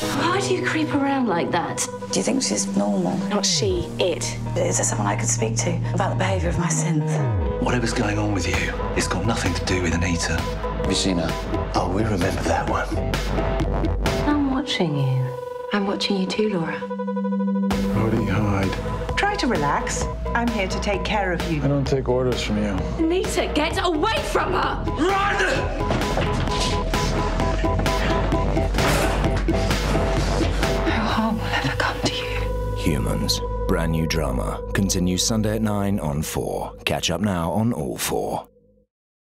Why do you creep around like that? Do you think she's normal? Not she, it. Is there someone I could speak to about the behaviour of my synth? Whatever's going on with you, it's got nothing to do with Anita. Have you seen her? Oh, we remember that one. I'm watching you. I'm watching you too, Laura. How do you hide? Try to relax. I'm here to take care of you. I don't take orders from you. Anita, get away from her! No Humans. Brand new drama. Continues Sunday at 9 on 4. Catch up now on all 4.